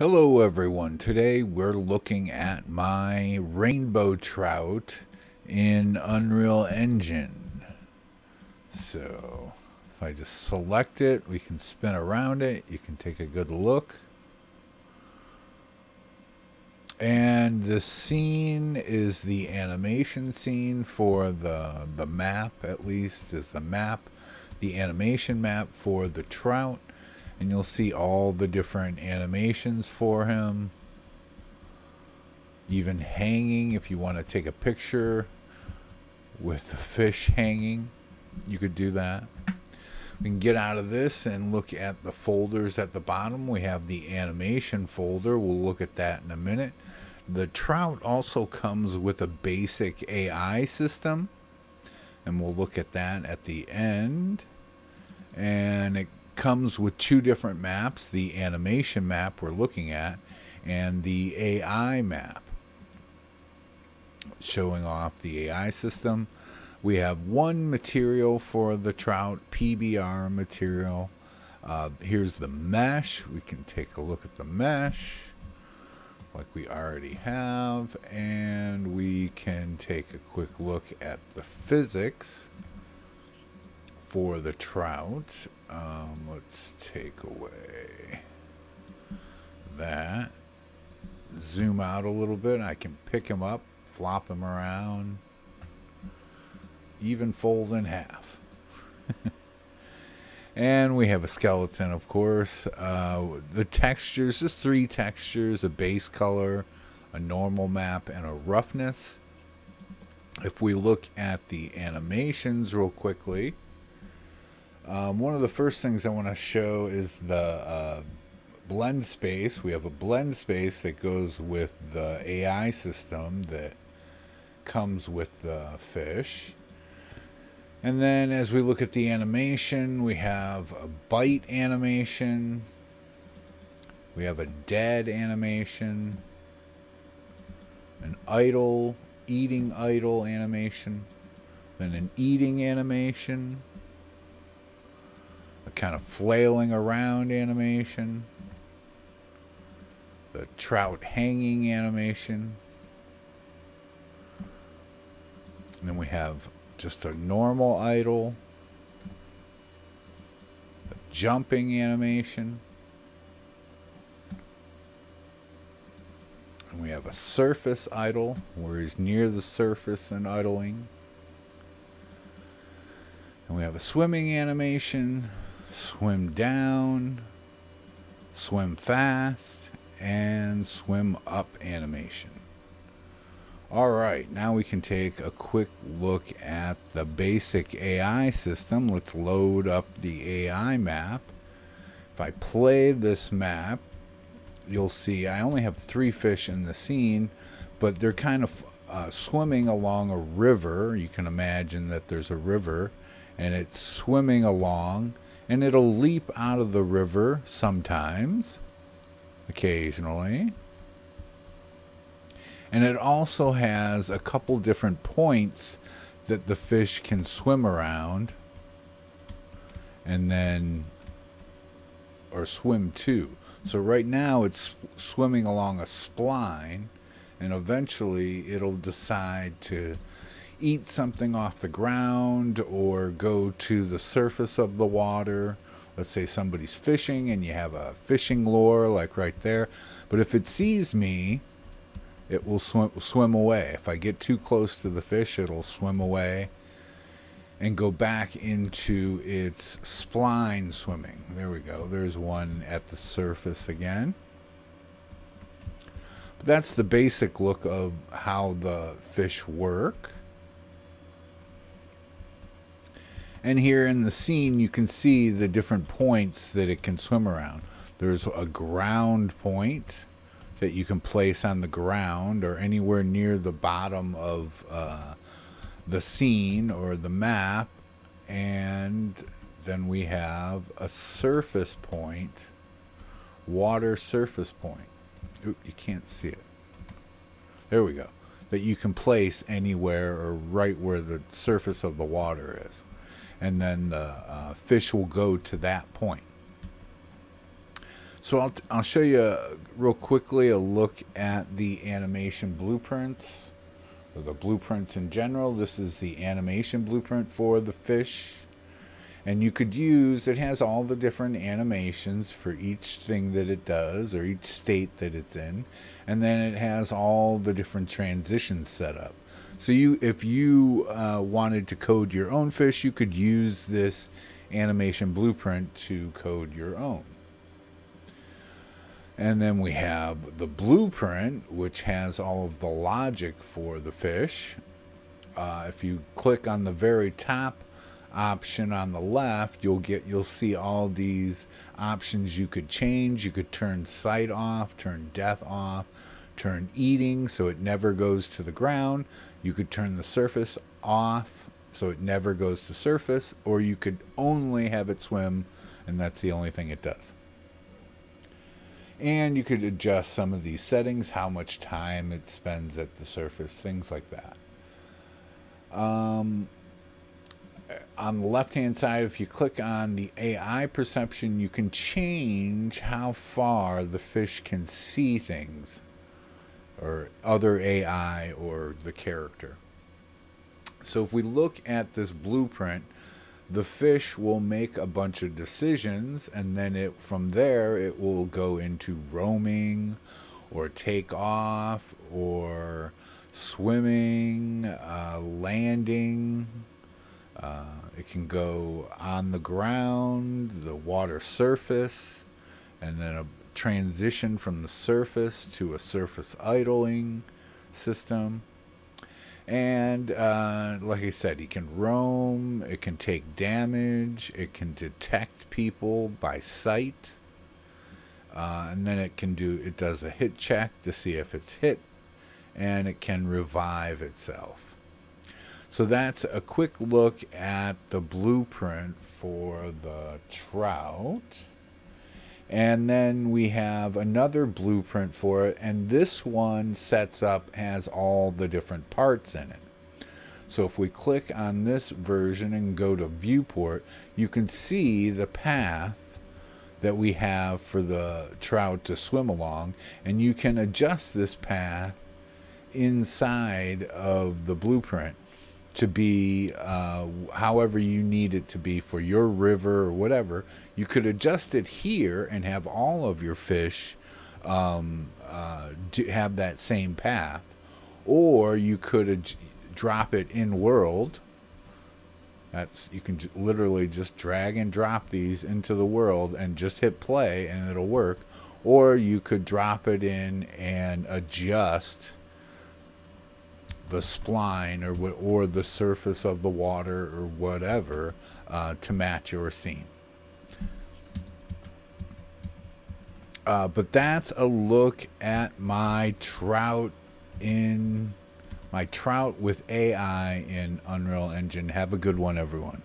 Hello everyone. Today we're looking at my rainbow trout in Unreal Engine. So if I just select it, we can spin around it. You can take a good look. And the scene is the animation scene for the, the map, at least, is the map. The animation map for the trout and you'll see all the different animations for him. Even hanging if you want to take a picture with the fish hanging you could do that. We can get out of this and look at the folders at the bottom. We have the animation folder. We'll look at that in a minute. The trout also comes with a basic AI system and we'll look at that at the end. And it comes with two different maps the animation map we're looking at and the AI map showing off the AI system. We have one material for the trout, PBR material. Uh, here's the mesh. We can take a look at the mesh like we already have and we can take a quick look at the physics for the trout. Um, let's take away that. Zoom out a little bit. I can pick him up, flop him around, even fold in half. and we have a skeleton, of course. Uh, the textures, just three textures, a base color, a normal map, and a roughness. If we look at the animations real quickly, um, one of the first things I want to show is the uh, blend space. We have a blend space that goes with the AI system that comes with the fish. And then as we look at the animation, we have a bite animation. We have a dead animation. An idle, eating idle animation. Then an eating animation kind of flailing around animation, the trout hanging animation. And then we have just a normal idle, a jumping animation. And we have a surface idle, where he's near the surface and idling. And we have a swimming animation, swim down, swim fast, and swim up animation. Alright, now we can take a quick look at the basic AI system. Let's load up the AI map. If I play this map, you'll see I only have three fish in the scene, but they're kind of uh, swimming along a river. You can imagine that there's a river, and it's swimming along and it'll leap out of the river sometimes, occasionally. And it also has a couple different points that the fish can swim around and then or swim to. So right now it's swimming along a spline and eventually it'll decide to eat something off the ground or go to the surface of the water. Let's say somebody's fishing and you have a fishing lure like right there. But if it sees me, it will swim, swim away. If I get too close to the fish, it'll swim away and go back into its spline swimming. There we go. There's one at the surface again. But that's the basic look of how the fish work. And here in the scene, you can see the different points that it can swim around. There's a ground point that you can place on the ground or anywhere near the bottom of uh, the scene or the map. And then we have a surface point, water surface point. Oop, you can't see it. There we go. That you can place anywhere or right where the surface of the water is and then the uh, fish will go to that point. So I'll, I'll show you real quickly a look at the animation blueprints, or the blueprints in general. This is the animation blueprint for the fish. And you could use, it has all the different animations for each thing that it does, or each state that it's in. And then it has all the different transitions set up. So you, if you uh, wanted to code your own fish, you could use this animation blueprint to code your own. And then we have the blueprint, which has all of the logic for the fish. Uh, if you click on the very top option on the left, you'll get you'll see all these options you could change. You could turn sight off, turn death off, turn eating so it never goes to the ground. You could turn the surface off so it never goes to surface, or you could only have it swim and that's the only thing it does. And you could adjust some of these settings, how much time it spends at the surface, things like that. Um, on the left hand side, if you click on the AI perception, you can change how far the fish can see things or other AI or the character. So if we look at this blueprint, the fish will make a bunch of decisions and then it from there it will go into roaming or take off or swimming uh, landing uh, it can go on the ground the water surface and then a transition from the surface to a surface idling system and uh, like I said, he can roam, it can take damage, it can detect people by sight. Uh, and then it can do, it does a hit check to see if it's hit, and it can revive itself. So that's a quick look at the blueprint for the trout. And then we have another blueprint for it, and this one sets up, has all the different parts in it. So if we click on this version and go to viewport, you can see the path that we have for the trout to swim along, and you can adjust this path inside of the blueprint to be uh, however you need it to be for your river or whatever. You could adjust it here and have all of your fish um, uh, have that same path, or you could drop it in world. That's you can literally just drag and drop these into the world and just hit play and it'll work. Or you could drop it in and adjust the spline or or the surface of the water or whatever uh, to match your scene. Uh, but that's a look at my trout in my trout with AI in Unreal Engine. Have a good one, everyone.